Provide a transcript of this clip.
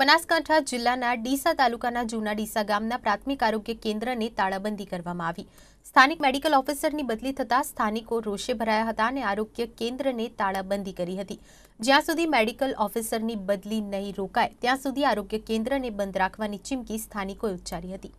બનાસકાંઠા જિલ્લાના ડીસા તાલુકાના જૂના ડીસા ગામના પ્રાથમિક આરોગ્ય કેન્દ્રને તાળાબંધી કરવામાં આવી સ્થાનિક મેડિકલ ઓફિસરની બદલી થતા સ્થાનિકો રોષે ભરાયા હતા અને આરોગ્ય કેન્દ્રને તાળાબંધી કરી હતી જ્યાં સુધી મેડિકલ ઓફિસરની બદલી નહી રોકાઈ ત્યાં સુધી આરોગ્ય કેન્દ્રને બંધ રાખવાની ચીમકી સ્થાનિકોએ ઉચ્ચારી હતી